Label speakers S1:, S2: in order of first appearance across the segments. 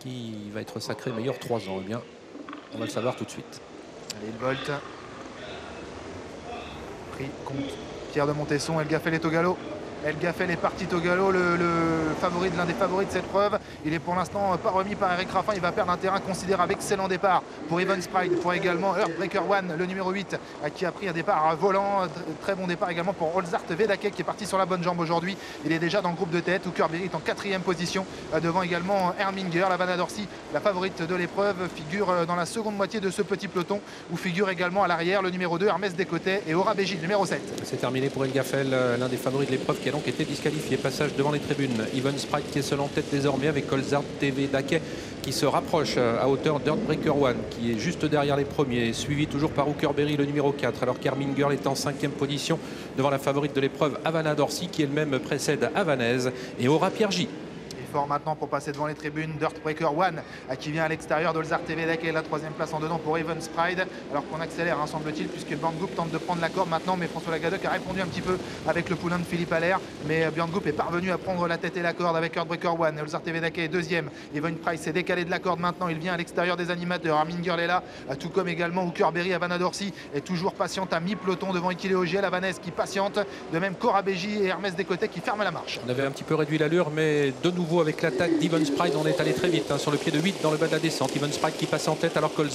S1: qui va être sacré meilleur 3 ans Eh bien, on va le savoir tout de suite.
S2: Allez, le Bolt. Pris contre Pierre de Montesson. El Gaffel est au galop. El Gaffel est parti au galop, le, le favori de l'un des favoris de cette preuve. Il est pour l'instant pas remis par Eric Raffin. Il va perdre un terrain considérable. Excellent départ pour Evan Sprite, pour également Earthbreaker One, le numéro 8, qui a pris un départ volant. Très bon départ également pour Olzart Vedake qui est parti sur la bonne jambe aujourd'hui. Il est déjà dans le groupe de tête. Hooker est en quatrième position. Devant également Herminger, la Vanna Dorsi, la favorite de l'épreuve, figure dans la seconde moitié de ce petit peloton où figure également à l'arrière le numéro 2, Hermès Descotet et Aura Bégi, numéro 7.
S1: C'est terminé pour El Gaffel, l'un des favoris de l'épreuve qui a donc été disqualifié. Passage devant les tribunes. Even Sprite qui est seul en tête désormais avec Colzard TV Daquet qui se rapproche à hauteur d'Earthbreaker One qui est juste derrière les premiers, suivi toujours par Hooker Berry le numéro 4, alors qu'Hermine Girl est en cinquième position devant la favorite de l'épreuve Havana Dorsi qui elle-même précède Havanaise et Aura Piergi
S2: fort maintenant pour passer devant les tribunes. Dirtbreaker One qui vient à l'extérieur d'Olzar TVDEC et la troisième place en dedans pour Evans Pride. Alors qu'on accélère, hein, semble-t-il, puisque Björn tente de prendre la corde maintenant. Mais François Lagadec a répondu un petit peu avec le poulain de Philippe Allaire. Mais Björn est parvenu à prendre la tête et la corde avec Earthbreaker One. Olzar TVDEC est deuxième. Evan Price s'est décalé de la corde maintenant. Il vient à l'extérieur des animateurs. Armin Girl est là, tout comme également Hooker Berry. Havana Dorsi est toujours patiente à mi-peloton devant Ikile Ogiel. Havanaise qui patiente. De même Cora Beji et Hermès Descotet qui ferment la marche.
S1: On avait un petit peu réduit l'allure, mais de nouveau avec l'attaque d'Ivan Sprite, on est allé très vite hein, sur le pied de 8 dans le bas de la descente. Ivan Sprite qui passe en tête alors que le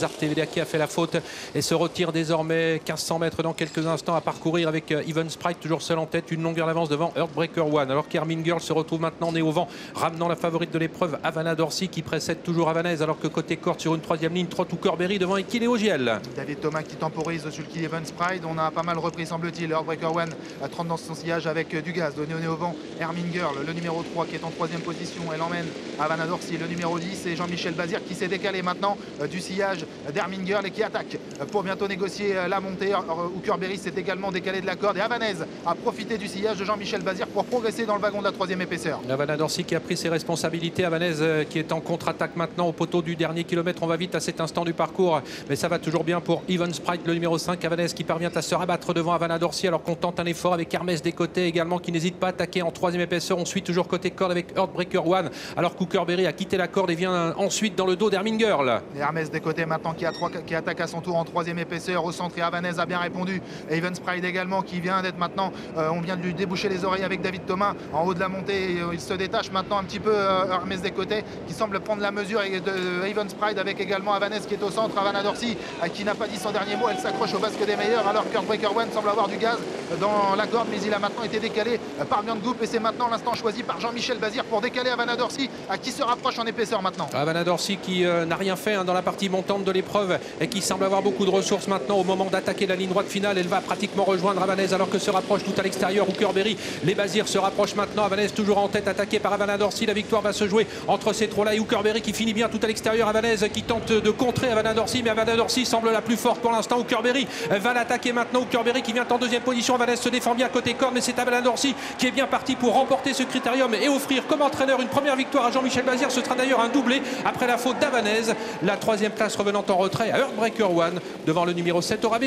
S1: qui a fait la faute et se retire désormais 1500 mètres dans quelques instants à parcourir avec Ivan euh, Sprite toujours seul en tête, une longueur d'avance devant Earthbreaker One. Alors qu'Hermine Girl se retrouve maintenant né au vent, ramenant la favorite de l'épreuve Havana Dorsi qui précède toujours Havanaise alors que côté corde sur une troisième ligne, Trot ou Corberry devant Equileo Giel.
S2: David Thomas qui temporise sur le Ivan Sprite. On a pas mal repris semble-t-il. Earthbreaker One à 30 dans son sillage avec euh, du gaz donné au vent. Hermine Girl, le numéro 3 qui est en troisième position. Elle emmène Havana Dorsi, le numéro 10 et Jean-Michel Bazir qui s'est décalé maintenant euh, du sillage d'Herminger et qui attaque euh, pour bientôt négocier euh, la montée. Hooker Berry s'est également décalé de la corde et Havanaise a profité du sillage de Jean-Michel Bazir pour progresser dans le wagon de la troisième épaisseur.
S1: Dorsi qui a pris ses responsabilités. Havanaise qui est en contre-attaque maintenant au poteau du dernier kilomètre. On va vite à cet instant du parcours, mais ça va toujours bien pour Ivan Sprite, le numéro 5. Havanaise qui parvient à se rabattre devant Havana Dorsi alors qu'on tente un effort avec Hermès des côtés également qui n'hésite pas à attaquer en troisième épaisseur. On suit toujours côté corde avec Earthbreaker One alors Hooker Berry a quitté la corde et vient ensuite dans le dos d'Hermine Girl.
S2: Et Hermès des côtés maintenant qui, a attaque à son tour en troisième épaisseur au centre et Havanaise a bien répondu. Evans Pride également qui vient d'être maintenant, euh, on vient de lui déboucher les oreilles avec David Thomas en haut de la montée. Euh, il se détache maintenant un petit peu euh, Hermès des côtés qui semble prendre la mesure de Evans Pride avec également Havanaise qui est au centre, Havana Dorsi qui n'a pas dit son dernier mot, elle s'accroche au basque des meilleurs alors que Breaker One semble avoir du gaz dans la corde mais il a maintenant été décalé par Björn Goup et c'est maintenant l'instant choisi par Jean-Michel Bazir pour décaler Havana Dorsi qui se rapproche en épaisseur maintenant.
S1: Dorsi qui euh, n'a rien fait hein, dans la partie montante de l'épreuve et qui semble avoir beaucoup de ressources maintenant au moment d'attaquer la ligne droite finale. Elle va pratiquement rejoindre Havanaise alors que se rapproche tout à l'extérieur Berry. Les Bazirs se rapprochent maintenant. Havanaise toujours en tête, attaqué par Havana Dorsi. La victoire va se jouer entre ces trois-là et Berry qui finit bien tout à l'extérieur. Havanaise qui tente de contrer Havana Dorsi, mais Havana Dorsi semble la plus forte pour l'instant. Berry va l'attaquer maintenant. Berry qui vient en deuxième position. Havanaise se défend bien côté corps, mais c'est Havana Dorsi qui est bien parti pour remporter ce critérium et offrir comme entraîneur une première victoire à Jean-Michel Bazir. Ce sera d'ailleurs un doublé après la faute d'Havanaise. La troisième place revenant en retrait à Earthbreaker One devant le numéro 7 Aura